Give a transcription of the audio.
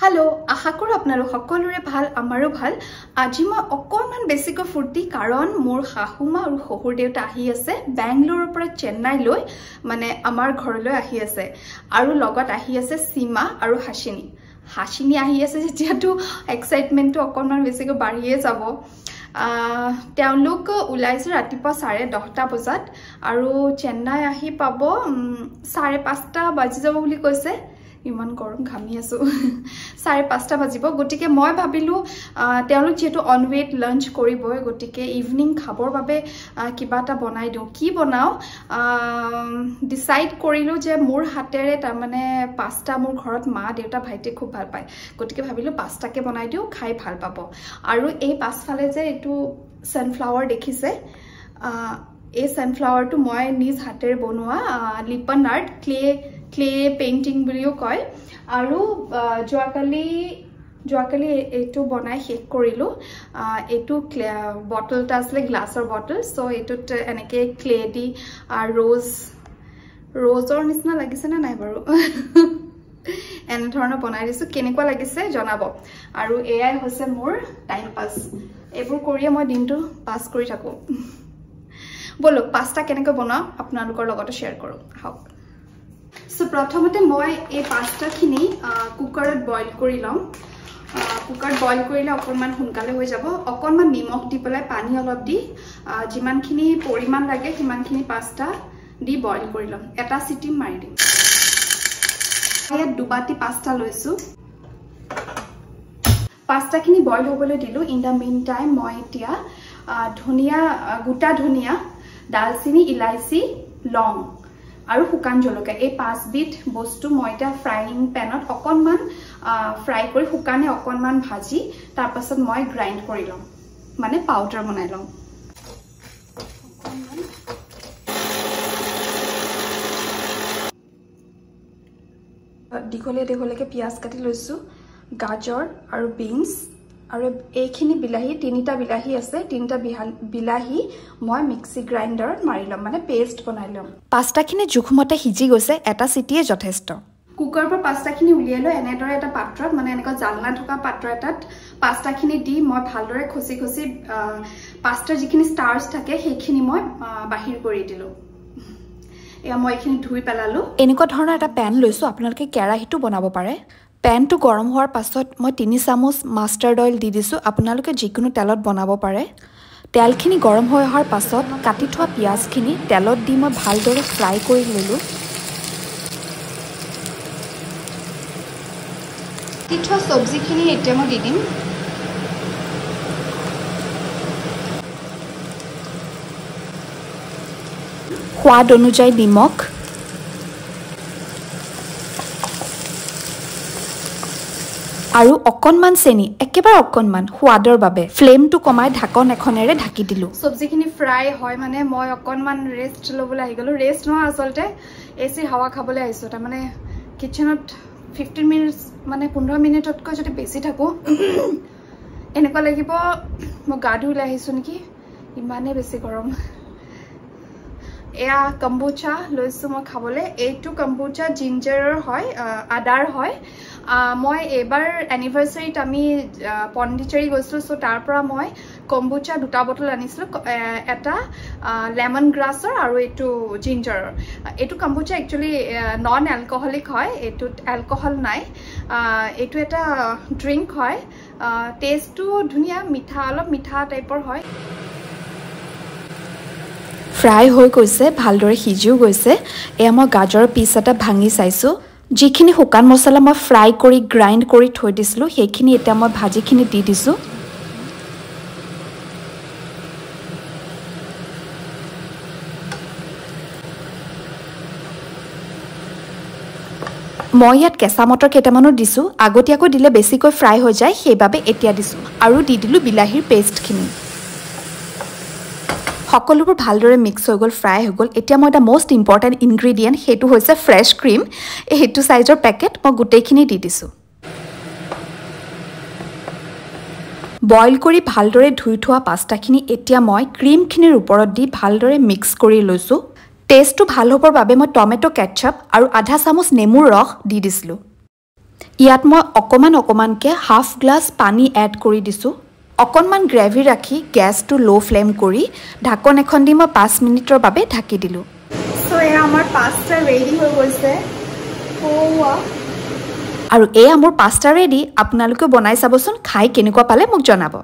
Hello আশা কৰোঁ আপোনালোক সকলোৰে ভাল আমাৰো ভাল। আজি মই অকণমান বেছিকৈ ফূৰ্তি কাৰণ মোৰ শাহুমা আৰু শহুৰ দেউতা আহি আছে বেংগলোৰৰ পৰা চেন্নাইলৈ মানে আমাৰ ঘৰলৈ আহি আছে। আৰু লগত আহি আছে সীমা আৰু হাচিনী হাচিনী আহি আছে যেতিয়াতো এক্সাইটমেণ্টটো অকণমান বেছিকৈ বাঢ়িয়ে যাব। তেওঁলোক ওলাইছে ৰাতিপুৱা চাৰে দহটা বজাত আৰু চেন্নাই আহি পাব চাৰে পাঁচটা বাজি যাব বুলি কৈছে। ইমান গৰম ঘামি আছোঁ। চাৰে পাঁচটা বাজিব। গতিকে মই ভাবিলোঁ তেওঁলোক যিহেতু অন ৱেট লাঞ্চ কৰিবই গতিকে ইভিনিং খাবৰ বাবে কিবা এটা বনাই দিওঁ। কি বনাওঁ? ডিচাইড কৰিলোঁ যে মোৰ হাতেৰে তাৰমানে পাস্তা মোৰ ঘৰত মা দেউতা ভাইটিয়ে খুব ভাল পায়। গতিকে ভাবিলোঁ পাস্তাকে বনাই দিওঁ খাই ভাল পাব। আৰু এই পাছফালে যে এইটো ছানফ্লাৱাৰ দেখিছে এই ছানফ্লাৱাৰটো মই নিজ হাতেৰে বনোৱা Lippan art clay clay painting বুলিও কয়। আৰু যোৱাকালি যোৱাকালি এইটো বনাই শেষ কৰিলোঁ। এইটো ক্লে বটল এটা আছিলে গ্লাছৰ বটল চ' এইটোত এনেকৈ ক্লে দি ৰ'জ ৰ'জৰ নিচিনা লাগিছেনে নাই বাৰু? এনেধৰণৰ বনাই দিছোঁ। কেনেকুৱা লাগিছে জনাব। আৰু এয়াই হৈছে মোৰ টাইম পাছ এইবোৰ কৰিয়ে মই দিনটো পাছ কৰি থাকোঁ। ব'লক পাস্তা কেনেকৈ বনাওঁ? আপোনালোকৰ লগতে শ্বেয়াৰ কৰোঁ। আহক। চ' প্ৰথমতে মই এই পাস্তাখিনি কুকাৰত বইল কৰি ল'ম। কুকাৰত বইল কৰিলে অকণমান সোনকালে হৈ যাব। অকণমান নিমখ দি পেলাই পানী অলপ দি যিমানখিনি পৰিমাণ লাগে সিমানখিনি পাস্তা দি বইল কৰি ল'ম। এটা চিটি মাৰি দিম। ইয়াত দুবাটি পাস্তা লৈছোঁ। পাস্তাখিনি বইল হ'বলৈ দিলোঁ। ইন দ্য মেইন টাইম মই এতিয়া ধনিয়া গোটা ধনিয়া ডালচেনি ইলাইচি লং। আৰু শুকান জলকীয়া। এই পাঁচবিধ বস্তু মই এতিয়া ফ্ৰাইং পেনত অকণমান ফ্ৰাই কৰি শুকানে অকণমান ভাজি তাৰপাছত মই গ্ৰাইণ্ড কৰি ল'ম। মানে পাউডাৰ বনাই ল'ম। দীঘলীয়া দীঘলীয়াকৈ পিঁয়াজ কাটি লৈছোঁ গাজৰ আৰু বিনছ আৰু এইখিনি বিলাহী তিনিটা বিলাহী আছে তিনিটা বিলাহী মই মিক্সি গ্ৰাইণ্ডাৰত মাৰি ল'ম মানে পেষ্ট বনাই ল'ম। পাস্তাখিনি জোখমতে সিজি গৈছে এটা চিটিয়ে যথেষ্ট। কুকাৰৰ পৰা পাস্তাখিনি উলিয়াই লৈ এনেদৰে এটা পাত্ৰত মানে এনেকুৱা জালনা থকা পাত্ৰ এটাত পাস্তাখিনি দি মই ভালদৰে খচি খচি পাস্তাৰ যিখিনি ষ্টাৰ্চ থাকে সেইখিনি মই বাহিৰ কৰি দিলোঁ। এয়া মই এইখিনি ধুই পেলালোঁ। এনেকুৱা ধৰণৰ এটা পেন লৈছোঁ আপোনালোকে কেৰাহীটো বনাব পাৰে। পেনটো গৰম হোৱাৰ পাছত মই তিনি চামুচ মাষ্টাৰ্ড অইল দি দিছোঁ। আপোনালোকে যিকোনো তেলত বনাব পাৰে। তেলখিনি গৰম হৈ অহাৰ পাছত কাটি থোৱা পিঁয়াজখিনি তেলত দি মই ভালদৰে ফ্ৰাই কৰি ল'লোঁ। কাটি থোৱা চব্জিখিনি এতিয়া মই দি দিম। সোৱাদ অনুযায়ী নিমখ। আৰু অকণমান চেনি একেবাৰে অকণমান সোৱাদৰ বাবে ফ্লেমটো কমাই ঢাকন এখনেৰে ঢাকি দিলোঁ। চব্জিখিনি ফ্ৰাই হয় মানে মই অকণমান ৰেষ্ট ল'বলৈ আহি গ'লোঁ। ৰেষ্ট নহয় আচলতে এ চিৰ হাৱা খাবলৈ আহিছোঁ। তাৰমানে কিটচেনত ফিফটিন মিনিটছ মানে পোন্ধৰ মিনিটতকৈ যদি বেছি থাকোঁ এনেকুৱা লাগিব মই গা ওলাই আহিছোঁ নেকি? ইমানেই বেছি গৰম। এয়া কম্বুচা লৈছোঁ মই খাবলৈ। এইটো কম্বুচা জিঞ্জাৰৰ হয় আদাৰ হয়। মই এইবাৰ এনিভাৰ্চাৰীত আমি পণ্ডিচেৰী গৈছিলোঁ চ' তাৰ পৰা মই কম্বুচা দুটা বটল আনিছিলোঁ এটা লেমন গ্ৰাছৰ আৰু এইটো জিঞ্জাৰৰ এইটো কম্বুচা একচুৱেলি নন এলকহলিক হয় এইটোত এলকহল নাই। এইটো এটা ড্ৰিংক হয়। টেষ্টটো ধুনীয়া মিঠা অলপ মিঠা টাইপৰ হয়। ফ্ৰাই হৈ গৈছে ভালদৰে সিজিও গৈছে। এয়া মই গাজৰৰ পিচ এটা ভাঙি চাইছোঁ। যিখিনি শুকান মছলা মই ফ্ৰাই কৰি গ্ৰাইণ্ড কৰি থৈ দিছিলোঁ সেইখিনি এতিয়া মই ভাজিখিনি দি দিছোঁ। মই ইয়াত কেঁচা মটৰ কেইটামানো দিছোঁ। আগতীয়াকৈ দিলে বেছিকৈ ফ্ৰাই হৈ যায় সেইবাবে এতিয়া দিছোঁ। আৰু দি দিলোঁ বিলাহীৰ পেষ্টখিনি। সকলোবোৰ ভালদৰে মিক্স হৈ গ'ল ফ্ৰাই হৈ গ'ল। এতিয়া মই এটা মষ্ট ইম্পৰ্টেণ্ট ইনগ্ৰিডিয়েণ্ট সেইটো হৈছে ফ্ৰেছ ক্ৰীম সেইটো চাইজৰ পেকেট মই গোটেইখিনি দি দিছোঁ। বইল কৰি ভালদৰে ধুই থোৱা পাস্তাখিনি এতিয়া মই ক্ৰীমখিনিৰ ওপৰত দি ভালদৰে মিক্স কৰি লৈছোঁ। টেষ্টটো ভাল হ'বৰ বাবে মই টমেট' কেটচাপ আৰু আধা চামুচ নেমুৰ ৰস দি দিছিলোঁ। ইয়াত মই অকণমান অকণমানকৈ হাফ গ্লাছ পানী এড কৰি দিছোঁ। অকণমান গ্ৰেভি ৰাখি গেছটো ল' ফ্লেম কৰি ঢাকন এখন দি মই পাঁচ মিনিটৰ বাবে ঢাকি দিলোঁ। চ' এয়া আমাৰ পাষ্টা ৰেডি হৈ গৈছে। আৰু এয়া মোৰ পাষ্টা ৰেডি আপোনালোকেও বনাই চাবচোন খাই কেনেকুৱা পালে মোক জনাব।